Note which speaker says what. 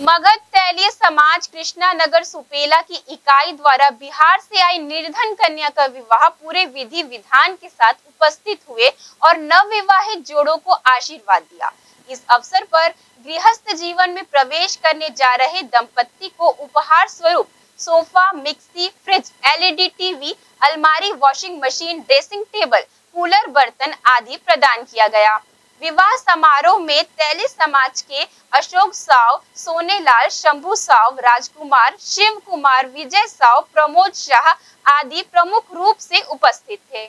Speaker 1: मगध तैलीय समाज कृष्णा नगर सुपेला की इकाई द्वारा बिहार से आई निर्धन कन्या का विवाह पूरे विधि विधान के साथ उपस्थित हुए और नव विवाहित जोड़ों को आशीर्वाद दिया। इस अवसर पर गृहस्थ जीवन में प्रवेश करने जा रहे दंपत्ति को उपहार स्वरूप sofa, mixie, fridge, LED TV, अलमारी, washing machine, dressing table, cooler, बर्तन आदि प्रदान किया गया। विवाह समारोह में तैली समाज के अशोक साव, सोनेलाल, शंभू साव, राजकुमार, शिव कुमार, विजय साव, प्रमोद शाह आदि प्रमुख रूप से उपस्थित थे।